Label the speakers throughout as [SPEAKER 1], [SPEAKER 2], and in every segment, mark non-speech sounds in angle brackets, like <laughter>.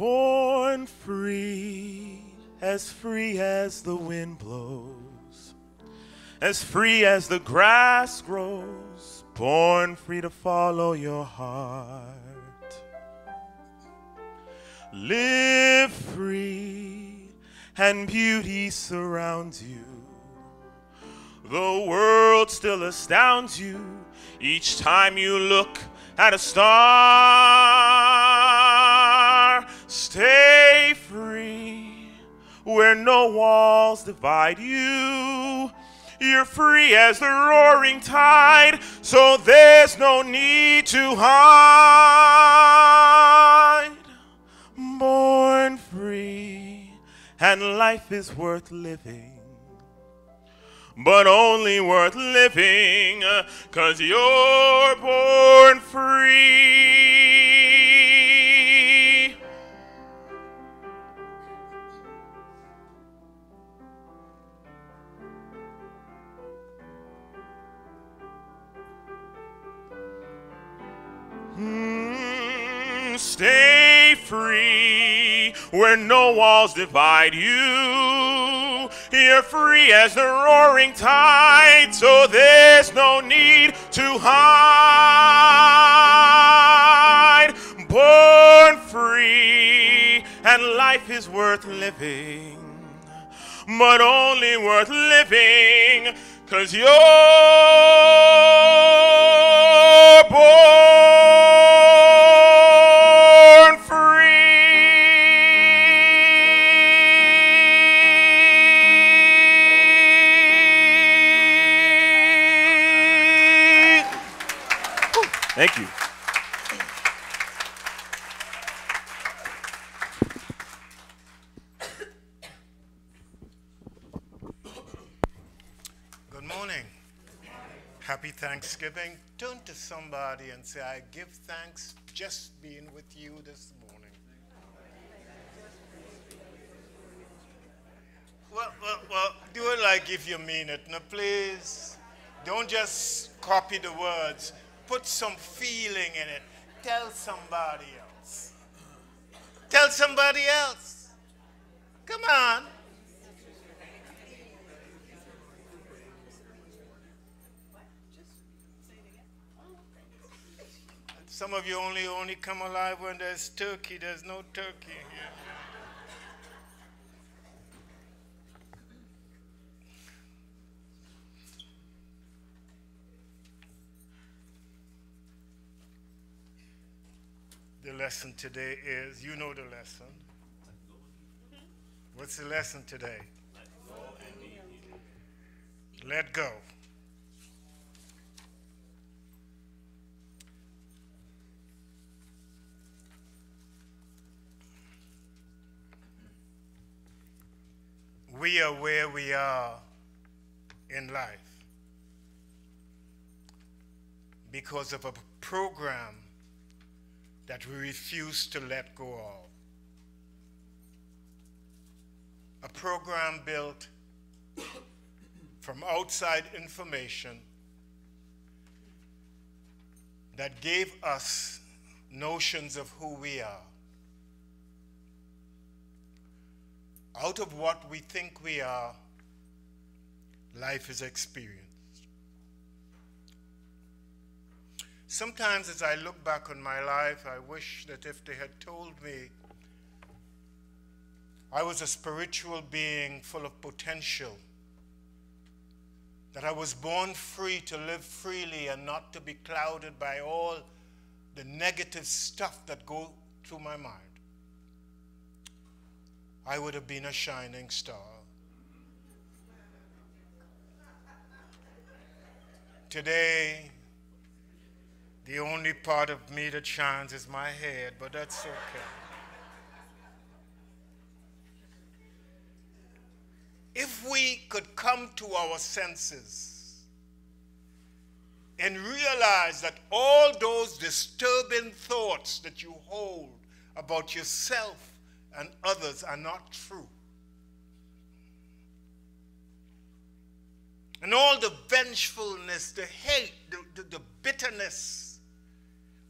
[SPEAKER 1] Born free, as free as the wind blows, as free as the grass grows, born free to follow your heart. Live free, and beauty surrounds you. The world still astounds you each time you look at a star. Stay free where no walls divide you. You're free as the roaring tide, so there's no need to hide. Born free, and life is worth living but only worth living cause you're born free. Mm, stay free where no walls divide you. You're free as the roaring tide, so there's no need to hide. Born free, and life is worth living, but only worth living because you're born
[SPEAKER 2] Thanksgiving. Turn to somebody and say, I give thanks just being with you this morning. Well, well, well, do it like if you mean it. Now, please, don't just copy the words. Put some feeling in it. Tell somebody else. Tell somebody else. Come on. Some of you only only come alive when there's turkey. There's no turkey here. The lesson today is you know the lesson. What's the lesson today? Let go. We are where we are in life because of a program that we refuse to let go of. A program built from outside information that gave us notions of who we are. Out of what we think we are, life is experienced. Sometimes, as I look back on my life, I wish that if they had told me I was a spiritual being full of potential, that I was born free to live freely and not to be clouded by all the negative stuff that go through my mind. I would have been a shining star. Today, the only part of me that shines is my head, but that's okay. If we could come to our senses and realize that all those disturbing thoughts that you hold about yourself and others are not true. And all the vengefulness, the hate, the, the, the, bitterness,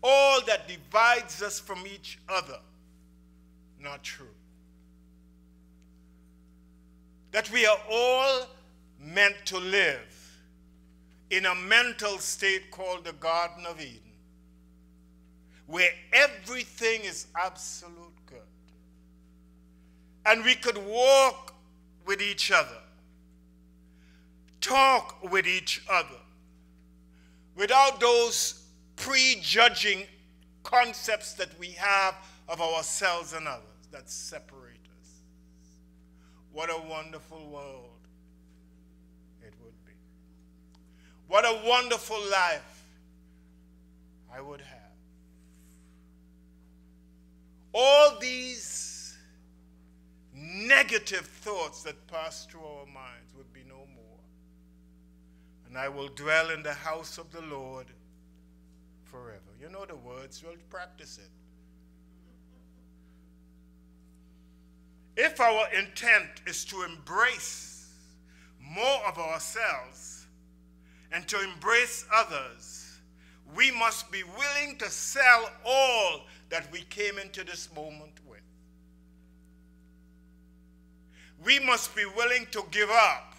[SPEAKER 2] all that divides us from each other. not true. That we are all meant to live in a mental state called the Garden of Eden, where everything is absolute good. And we could walk with each other, talk with each other, without those prejudging concepts that we have of ourselves and others that separate us. What a wonderful world it would be. What a wonderful life I would have. All these negative thoughts that pass through our minds would be no more. And I will dwell in the house of the Lord forever. You know the words, we'll practice it. If our intent is to embrace more of ourselves and to embrace others, we must be willing to sell all that we came into this moment with. We must be willing to give up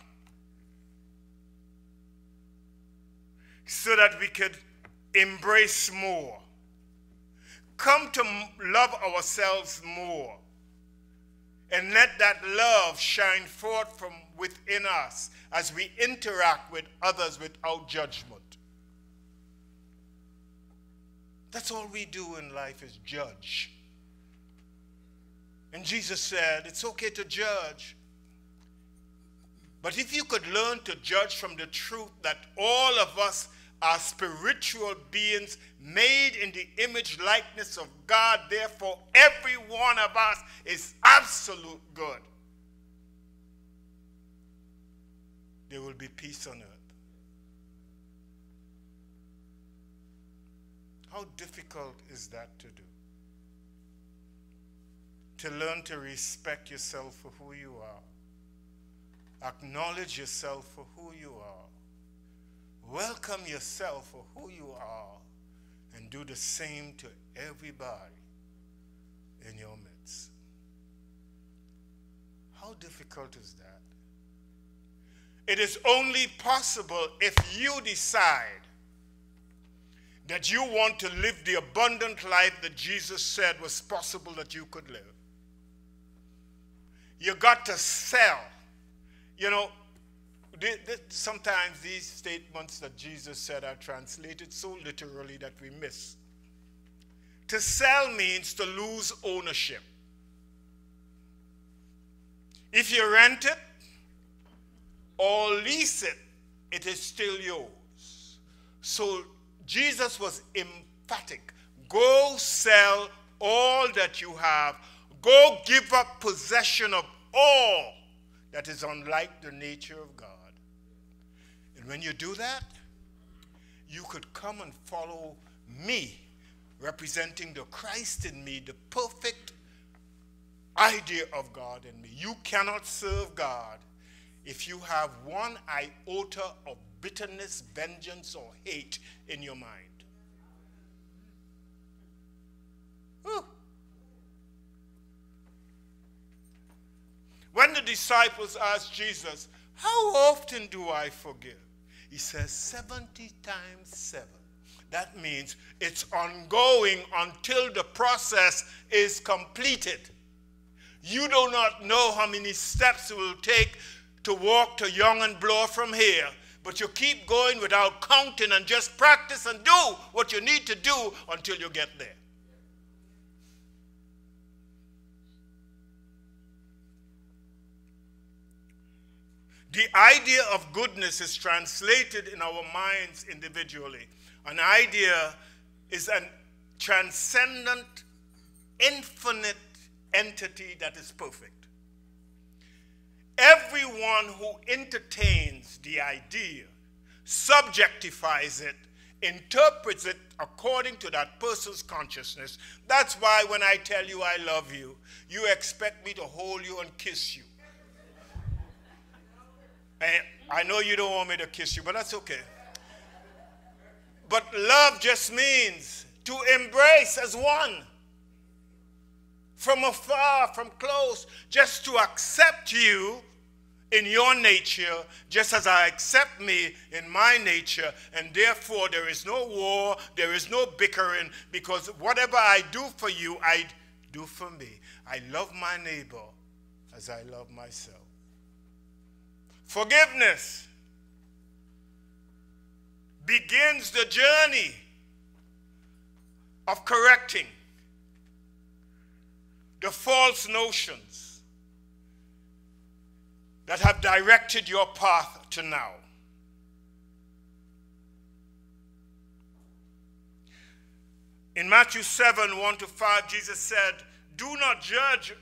[SPEAKER 2] so that we could embrace more. Come to love ourselves more and let that love shine forth from within us as we interact with others without judgment. That's all we do in life is judge. And Jesus said, it's okay to judge. But if you could learn to judge from the truth that all of us are spiritual beings made in the image likeness of God. Therefore, every one of us is absolute good. There will be peace on earth. How difficult is that to do? To learn to respect yourself for who you are, acknowledge yourself for who you are Welcome yourself for who you are and do the same to everybody in your midst. How difficult is that? It is only possible if you decide that you want to live the abundant life that Jesus said was possible that you could live. You got to sell. You know, sometimes these statements that Jesus said are translated so literally that we miss. To sell means to lose ownership. If you rent it or lease it, it is still yours. So Jesus was emphatic. Go sell all that you have. Go give up possession of all that is unlike the nature of God. And when you do that, you could come and follow me, representing the Christ in me, the perfect idea of God in me. You cannot serve God if you have one iota of bitterness, vengeance, or hate in your mind. When the disciples asked Jesus, How often do I forgive? He says 70 times 7. That means it's ongoing until the process is completed. You do not know how many steps it will take to walk to Yonge and Bloor from here, but you keep going without counting and just practice and do what you need to do until you get there. The idea of goodness is translated in our minds individually. An idea is a transcendent, infinite entity that is perfect. Everyone who entertains the idea subjectifies it, interprets it according to that person's consciousness. That's why when I tell you I love you, you expect me to hold you and kiss you. And I know you don't want me to kiss you, but that's okay. But love just means to embrace as one. from afar, from close, just to accept you in your nature, just as I accept me in my nature, and therefore there is no war, there is no bickering, because whatever I do for you, I do for me. I love my neighbor as I love myself. Forgiveness begins the journey of correcting the false notions that have directed your path to now. In Matthew 7 1 to 5, Jesus said, Do not judge,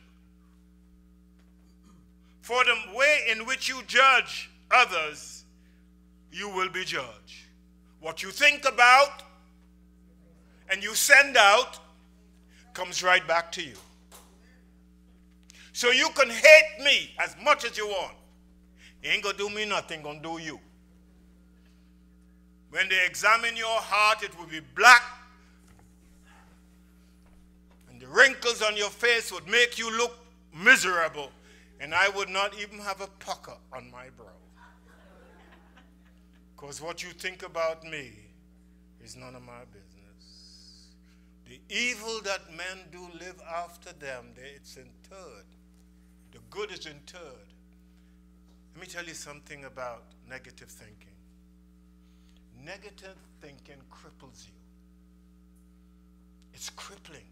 [SPEAKER 2] for the way in which you judge others, you will be judged. What you think about and you send out comes right back to you. So you can hate me as much as you want. It ain't gonna do me nothing, gonna do you. When they examine your heart, it will be black. And the wrinkles on your face would make you look miserable. And I would not even have a pucker on my brow. Because what you think about me is none of my business. The evil that men do live after them, it's interred. The good is interred. Let me tell you something about negative thinking. Negative thinking cripples you. It's crippling.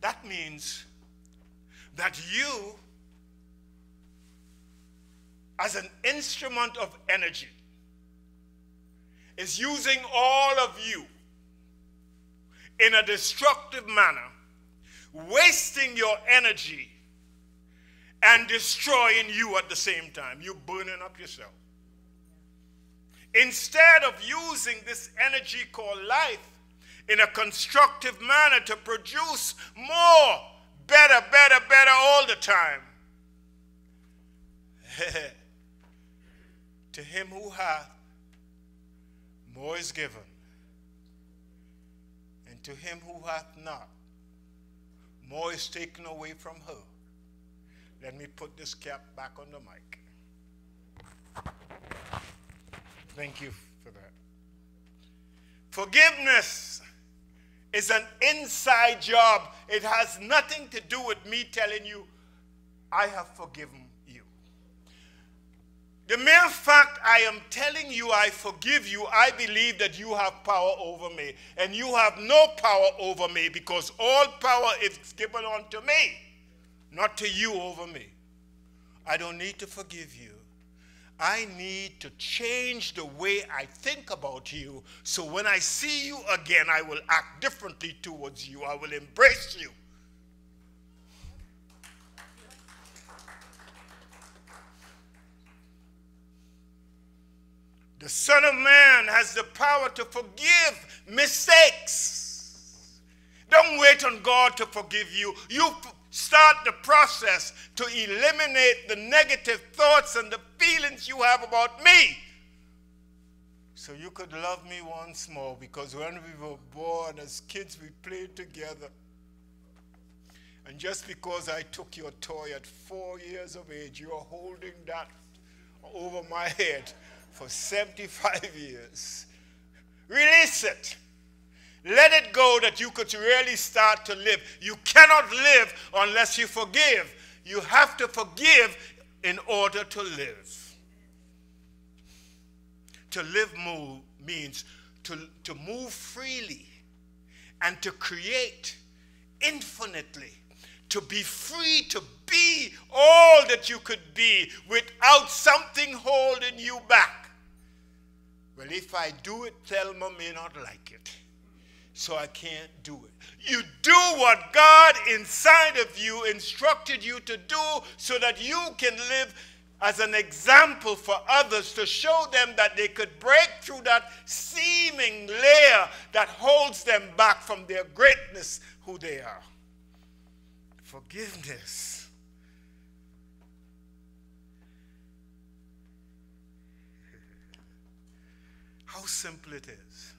[SPEAKER 2] That means that you, as an instrument of energy, is using all of you in a destructive manner, wasting your energy and destroying you at the same time. You're burning up yourself. Instead of using this energy called life in a constructive manner to produce more, better, better, better all the time. <laughs> to him who hath, more is given. And to him who hath not, more is taken away from her. Let me put this cap back on the mic. Thank you for that. Forgiveness is an inside job. It has nothing to do with me telling you, I have forgiven you. The mere fact I am telling you I forgive you, I believe that you have power over me. And you have no power over me because all power is given unto me not to you over me. I don't need to forgive you. I need to change the way I think about you so when I see you again, I will act differently towards you. I will embrace you. The Son of Man has the power to forgive mistakes. Don't wait on God to forgive you. You Start the process to eliminate the negative thoughts and the feelings you have about me. So you could love me once more because when we were born as kids, we played together. And just because I took your toy at four years of age, you're holding that over my head for 75 years. Release it. Let it go that you could really start to live. You cannot live unless you forgive. You have to forgive in order to live. To live move means to, to move freely and to create infinitely. To be free to be all that you could be without something holding you back. Well, if I do it, Thelma may not like it so I can't do it. You do what God inside of you instructed you to do so that you can live as an example for others to show them that they could break through that seeming layer that holds them back from their greatness, who they are. Forgiveness. How simple it is.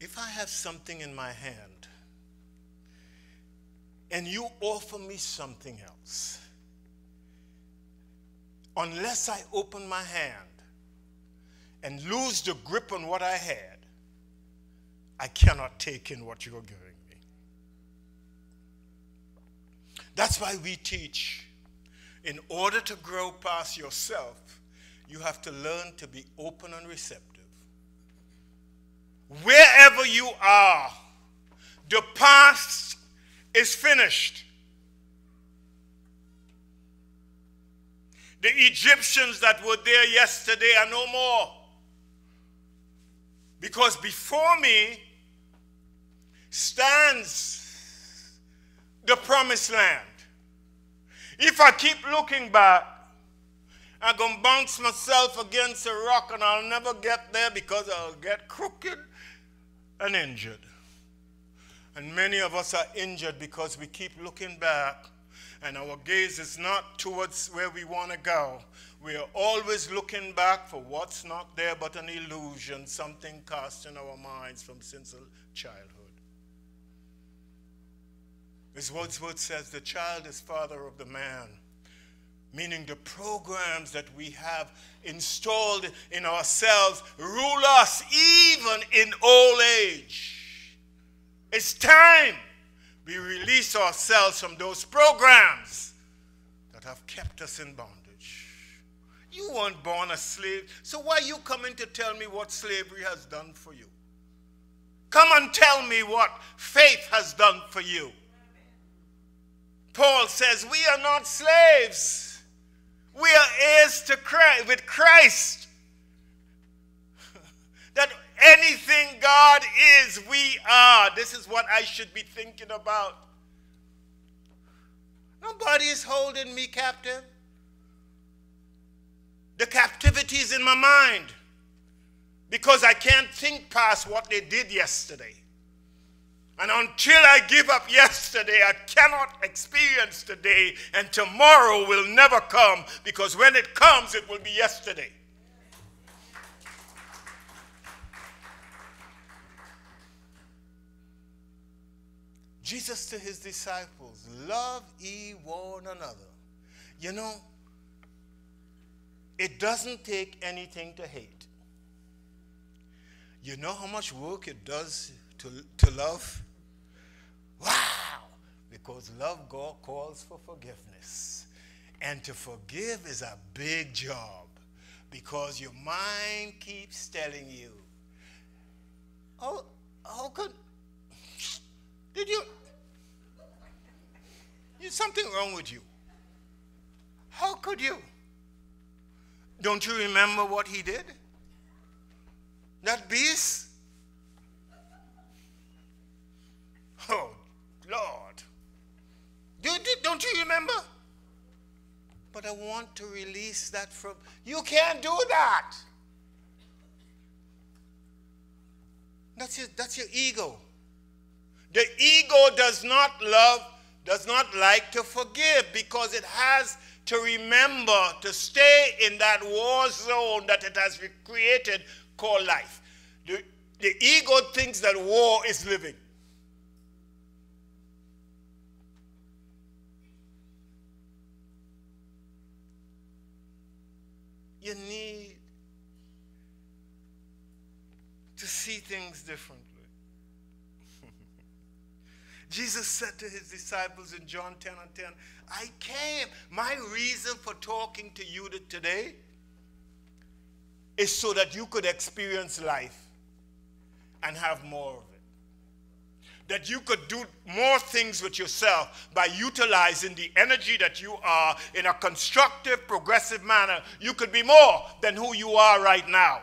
[SPEAKER 2] If I have something in my hand and you offer me something else, unless I open my hand and lose the grip on what I had, I cannot take in what you're giving me. That's why we teach. In order to grow past yourself, you have to learn to be open and receptive. Wherever you are, the past is finished. The Egyptians that were there yesterday are no more. Because before me stands the promised land. If I keep looking back, I'm going to bounce myself against a rock and I'll never get there because I'll get crooked and injured. And many of us are injured because we keep looking back and our gaze is not towards where we want to go. We are always looking back for what's not there but an illusion, something cast in our minds from since childhood. As Wordsworth says, the child is father of the man, meaning the programs that we have installed in ourselves rule us even in old age. It's time we release ourselves from those programs that have kept us in bondage. You weren't born a slave, so why are you coming to tell me what slavery has done for you? Come and tell me what faith has done for you. Paul says, We are not slaves. We are heirs to Christ, with Christ. <laughs> that anything God is, we are. This is what I should be thinking about. Nobody is holding me captive. The captivity is in my mind because I can't think past what they did yesterday. And until I give up yesterday, I cannot experience today, and tomorrow will never come because when it comes, it will be yesterday. Jesus to his disciples, love ye one another. You know, it doesn't take anything to hate. You know how much work it does to, to love? Wow! Because love God calls for forgiveness. And to forgive is a big job because your mind keeps telling you, oh, how could, did you, there's something wrong with you. How could you? Don't you remember what he did? That beast? Oh, Lord. Do, do, don't you remember? But I want to release that from. You can't do that. That's your, that's your ego. The ego does not love, does not like to forgive because it has to remember to stay in that war zone that it has created called life. The, the ego thinks that war is living. You need to see things differently. <laughs> Jesus said to his disciples in John 10 and 10, I came. My reason for talking to you today is so that you could experience life and have more that you could do more things with yourself by utilizing the energy that you are in a constructive, progressive manner. You could be more than who you are right now.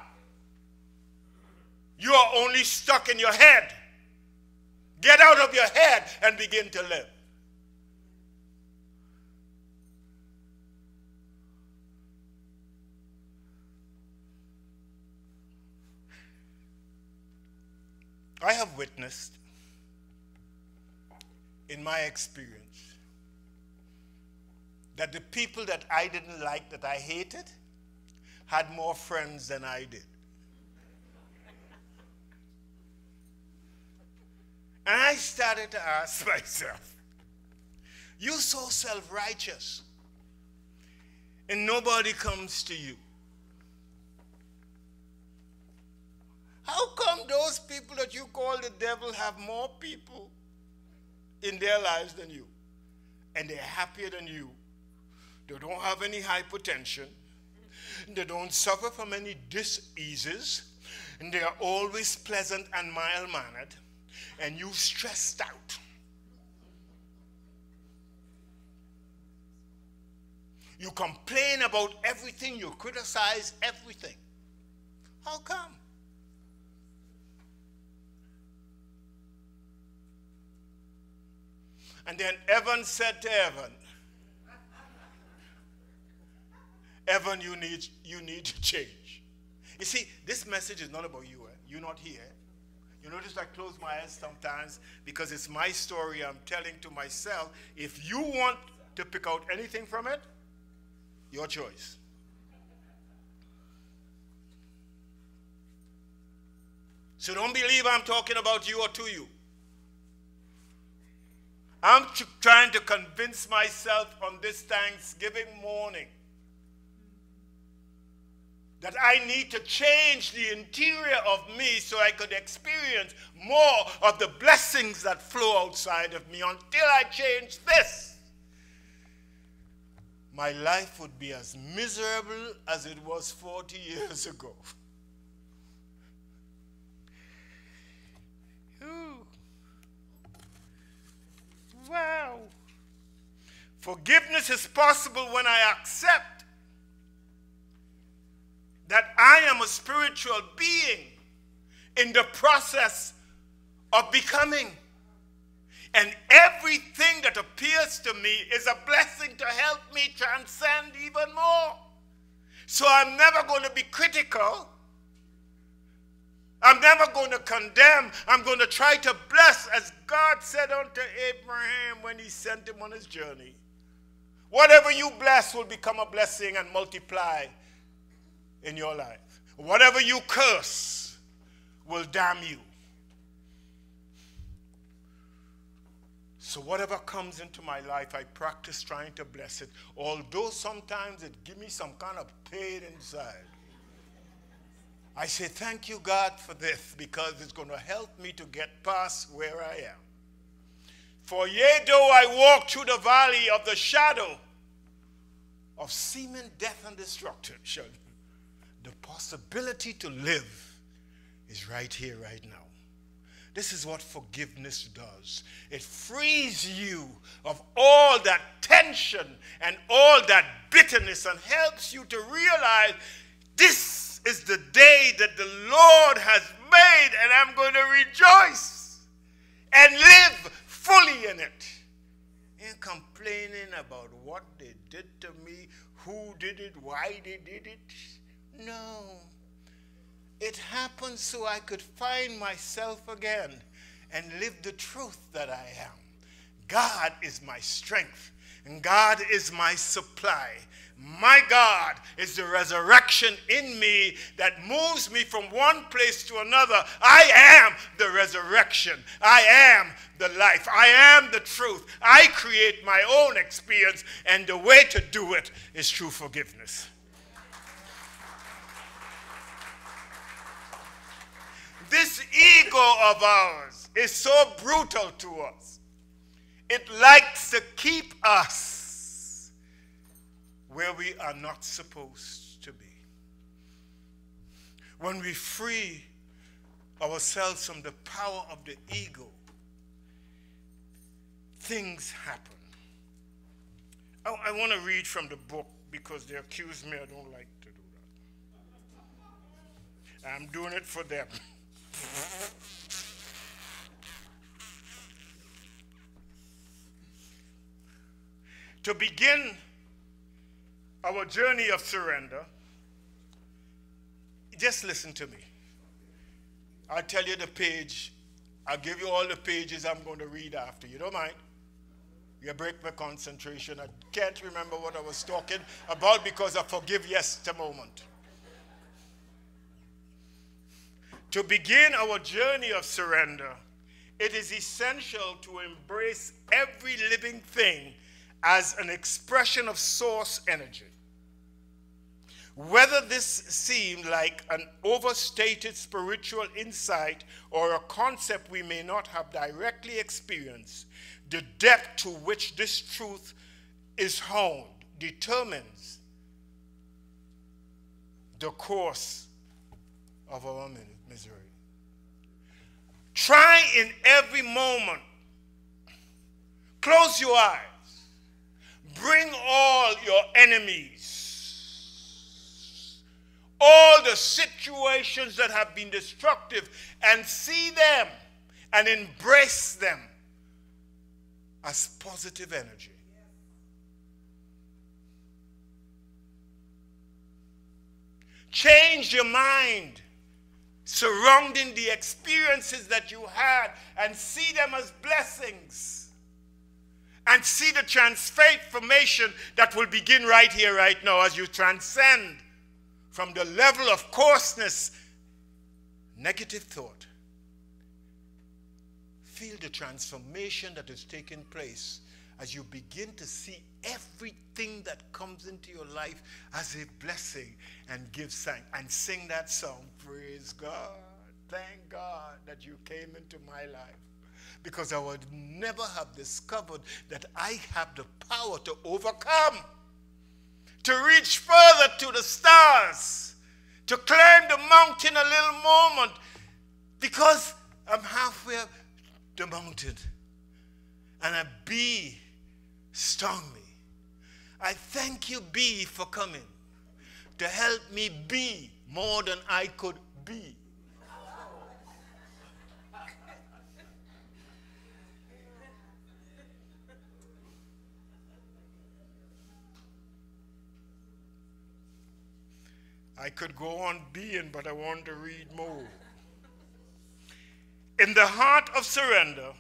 [SPEAKER 2] You are only stuck in your head. Get out of your head and begin to live. I have witnessed in my experience that the people that I didn't like, that I hated, had more friends than I did. And I started to ask <laughs> myself, you're so self-righteous and nobody comes to you. How come those people that you call the devil have more people in their lives than you? And they're happier than you. They don't have any hypertension. They don't suffer from any diseases. And they are always pleasant and mild mannered. And you stressed out. You complain about everything, you criticize everything. How come? And then Evan said to Evan, Evan, you need, you need to change. You see, this message is not about you. Eh? You're not here. You notice I close my eyes sometimes because it's my story I'm telling to myself. If you want to pick out anything from it, your choice. So don't believe I'm talking about you or to you. I'm trying to convince myself on this Thanksgiving morning that I need to change the interior of me so I could experience more of the blessings that flow outside of me. Until I change this, my life would be as miserable as it was 40 <laughs> years ago. Wow. Forgiveness is possible when I accept that I am a spiritual being in the process of becoming. And everything that appears to me is a blessing to help me transcend even more. So I'm never going to be critical I'm never going to condemn. I'm going to try to bless, as God said unto Abraham when he sent him on his journey. Whatever you bless will become a blessing and multiply in your life. Whatever you curse will damn you. So whatever comes into my life, I practice trying to bless it, although sometimes it gives me some kind of pain inside. I say, Thank you, God, for this because it's going to help me to get past where I am. For yea, though I walk through the valley of the shadow of seeming death and destruction, the possibility to live is right here, right now. This is what forgiveness does. It frees you of all that tension and all that bitterness and helps you to realize this is the day that the Lord has made, and I'm going to rejoice and live fully in it. And complaining about what they did to me, who did it, why they did it. No. It happened so I could find myself again and live the truth that I am. God is my strength, and God is my supply. My God is the resurrection in me that moves me from one place to another. I am the resurrection. I am the life. I am the truth. I create my own experience, and the way to do it is through forgiveness. This ego of ours is so brutal to us. It likes to keep us where we are not supposed to be. When we free ourselves from the power of the ego, things happen. I, I want to read from the book because they accuse me I don't like to do that. I'm doing it for them. <laughs> to begin our journey of surrender, just listen to me. I'll tell you the page. I'll give you all the pages I'm going to read after. You don't mind? You break my concentration. I can't remember what I was talking about because I forgive yes a moment. To begin our journey of surrender, it is essential to embrace every living thing as an expression of source energy. Whether this seemed like an overstated spiritual insight or a concept we may not have directly experienced, the depth to which this truth is honed determines the course of our misery. Try in every moment, close your eyes, bring all your enemies all the situations that have been destructive and see them and embrace them as positive energy. Change your mind surrounding the experiences that you had and see them as blessings. And see the transformation that will begin right here, right now, as you transcend from the level of coarseness, negative thought. Feel the transformation that is taking place as you begin to see everything that comes into your life as a blessing and give thanks and sing that song. Praise God. Thank God that you came into my life because I would never have discovered that I have the power to overcome to reach further to the stars, to climb the mountain a little moment, because I'm halfway up the mountain. And a bee stung me. I thank you, bee, for coming to help me be more than I could be. I could go on being, but I want to read more. In the heart of surrender,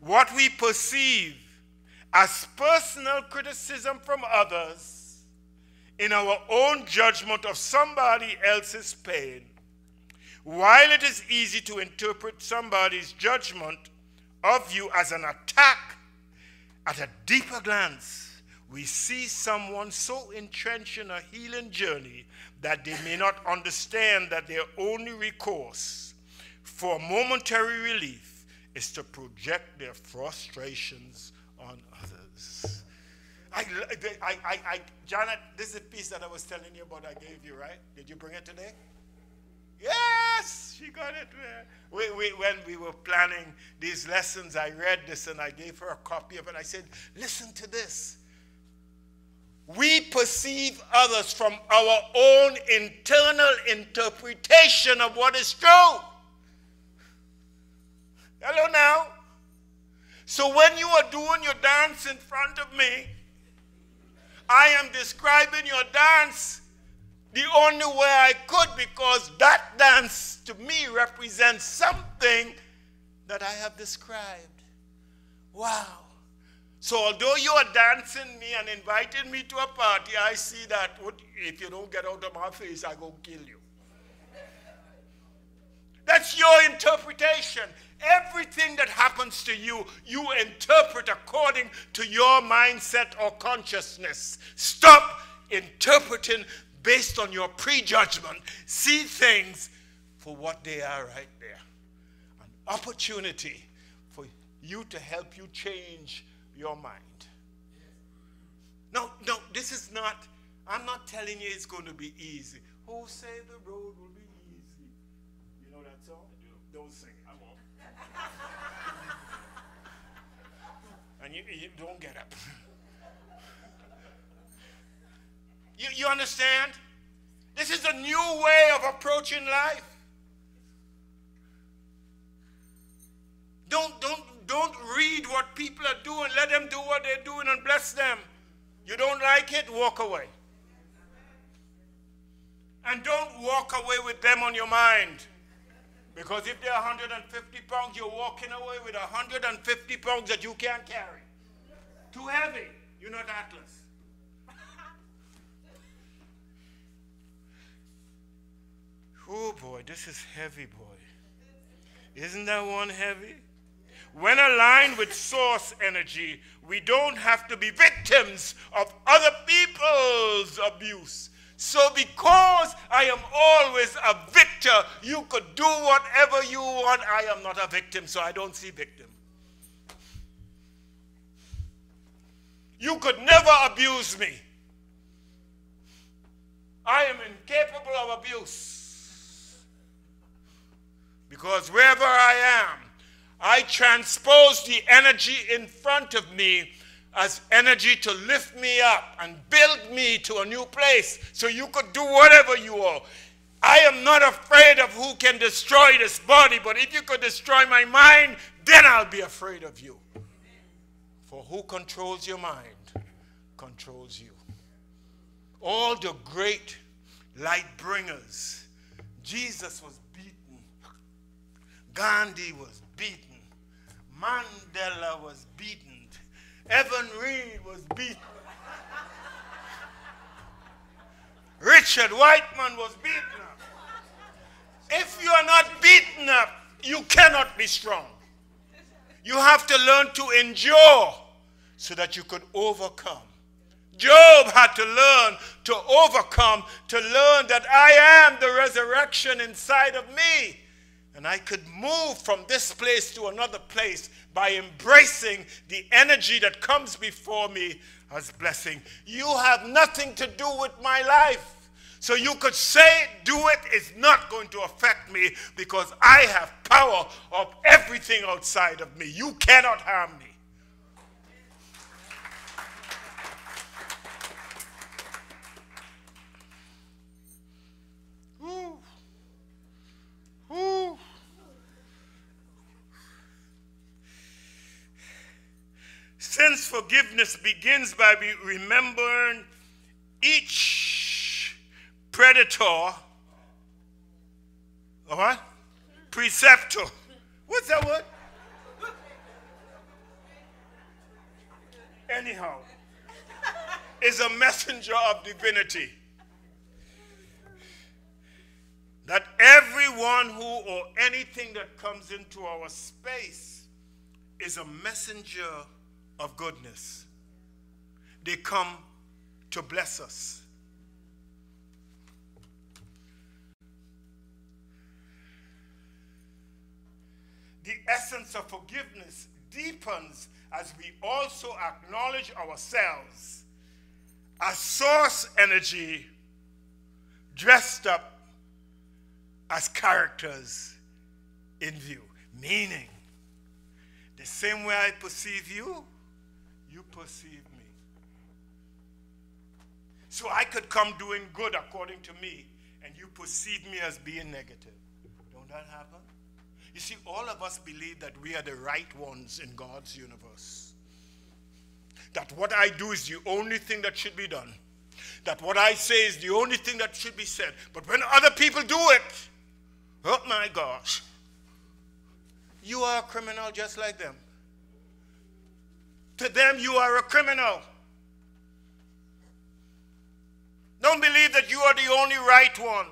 [SPEAKER 2] what we perceive as personal criticism from others in our own judgment of somebody else's pain, while it is easy to interpret somebody's judgment of you as an attack, at a deeper glance, we see someone so entrenched in a healing journey that they may not understand that their only recourse for momentary relief is to project their frustrations on others. I, I, I, I, Janet, this is a piece that I was telling you about I gave you, right? Did you bring it today? Yes, she got it. We, we, when we were planning these lessons, I read this and I gave her a copy of it. I said, Listen to this we perceive others from our own internal interpretation of what is true. Hello now. So when you are doing your dance in front of me, I am describing your dance the only way I could because that dance to me represents something that I have described. Wow. So although you are dancing me and inviting me to a party, I see that if you don't get out of my face, I go kill you. That's your interpretation. Everything that happens to you, you interpret according to your mindset or consciousness. Stop interpreting based on your prejudgment. See things for what they are right there. An opportunity for you to help you change your mind. No, no, this is not, I'm not telling you it's going to be easy. Who say the road will be easy? You know that song? I do. Don't sing it. I won't. <laughs> and you, you don't get up. <laughs> you, you understand? This is a new way of approaching life. Don't, don't don't read what people are doing. Let them do what they're doing and bless them. You don't like it, walk away. And don't walk away with them on your mind. Because if they're 150 pounds, you're walking away with 150 pounds that you can't carry. Too heavy. You're not Atlas. <laughs> oh boy, this is heavy, boy. Isn't that one heavy? When aligned with source energy, we don't have to be victims of other people's abuse. So, because I am always a victor, you could do whatever you want. I am not a victim, so I don't see victim. You could never abuse me. I am incapable of abuse. Because wherever I am, I transpose the energy in front of me as energy to lift me up and build me to a new place so you could do whatever you are. I am not afraid of who can destroy this body, but if you could destroy my mind, then I'll be afraid of you. For who controls your mind controls you. All the great light bringers, Jesus was beaten, Gandhi was beaten. Mandela was beaten. Evan Reid was beaten. Richard Whiteman was beaten up. If you are not beaten up, you cannot be strong. You have to learn to endure so that you could overcome. Job had to learn to overcome, to learn that I am the resurrection inside of me. And I could move from this place to another place by embracing the energy that comes before me as blessing. You have nothing to do with my life. So you could say, do it, it is not going to affect me because I have power of everything outside of me. You cannot harm me. Forgiveness begins by remembering each predator, what? Preceptor. What's that word? Anyhow, is a messenger of divinity. That everyone who or anything that comes into our space is a messenger of goodness. They come to bless us. The essence of forgiveness deepens as we also acknowledge ourselves as source energy dressed up as characters in view. Meaning, the same way I perceive you, you perceive me. So I could come doing good according to me, and you perceive me as being negative. Don't that happen? You see, all of us believe that we are the right ones in God's universe. That what I do is the only thing that should be done. That what I say is the only thing that should be said. But when other people do it, oh my gosh, you are a criminal just like them. To them, you are a criminal. Don't believe that you are the only right one.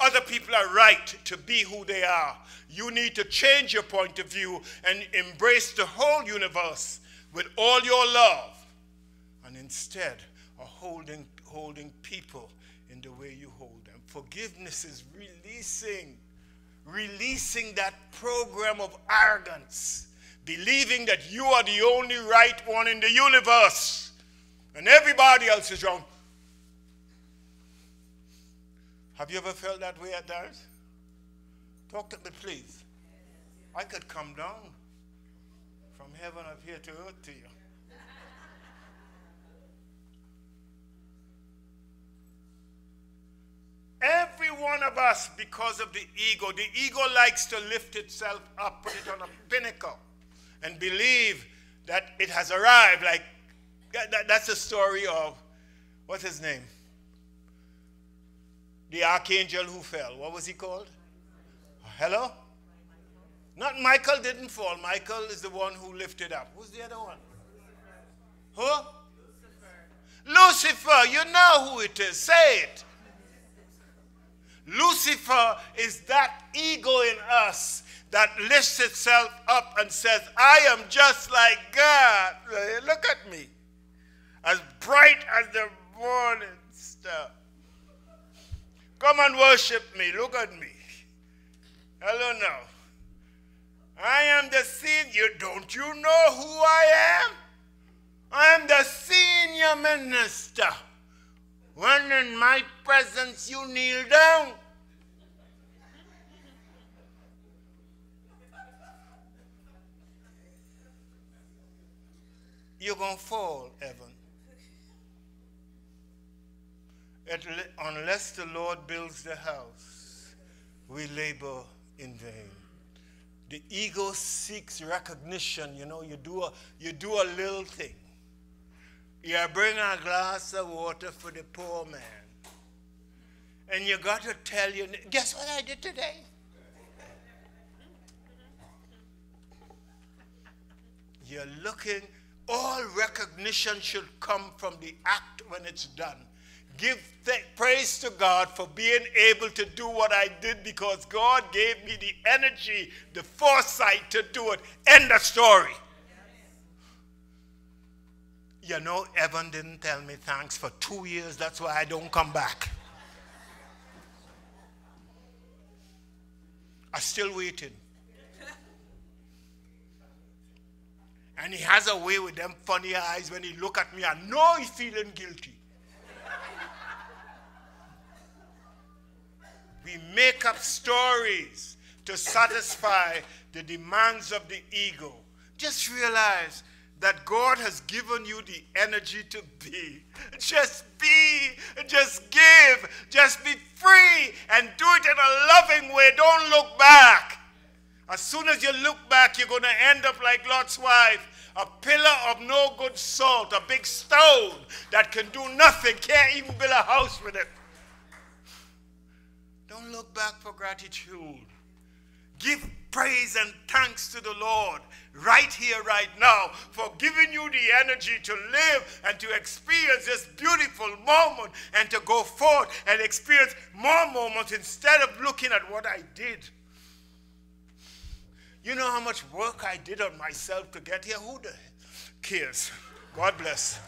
[SPEAKER 2] Other people are right to be who they are. You need to change your point of view and embrace the whole universe with all your love. And instead of holding, holding people in the way you hold them. Forgiveness is releasing, releasing that program of arrogance believing that you are the only right one in the universe and everybody else is wrong. Have you ever felt that way at times? Talk to me, please. I could come down from heaven up here to earth to you. Every one of us, because of the ego, the ego likes to lift itself up, put it on a pinnacle and believe that it has arrived. Like, that, that's the story of, what's his name? The archangel who fell. What was he called? Hello? Not Michael didn't fall. Michael is the one who lifted up. Who's the other one? Who? Lucifer. Lucifer. You know who it is. Say it. Lucifer is that ego in us that lifts itself up and says, I am just like God. Look at me. As bright as the morning star. Come and worship me. Look at me. Hello now. I am the senior. Don't you know who I am? I am the senior minister. When in my presence you kneel down. You're going to fall, Evan. unless the Lord builds the house, we labor in vain. The ego seeks recognition. You know, you do a, you do a little thing. You bring a glass of water for the poor man. And you got to tell you, guess what I did today? You're looking, all recognition should come from the act when it's done. Give praise to God for being able to do what I did because God gave me the energy, the foresight to do it. End of story. You know, Evan didn't tell me thanks for two years. That's why I don't come back. I'm still waiting. And he has a way with them funny eyes when he look at me. I know he's feeling guilty. we make up stories to satisfy the demands of the ego. Just realize that God has given you the energy to be. Just be, just give, just be free and do it in a loving way. Don't look back. As soon as you look back, you're going to end up like Lot's wife, a pillar of no good salt, a big stone that can do nothing, can't even build a house with it. Don't look back for gratitude. Give praise and thanks to the Lord right here, right now, for giving you the energy to live and to experience this beautiful moment and to go forth and experience more moments instead of looking at what I did. You know how much work I did on myself to get here? Who cares? God bless.